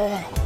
Oh.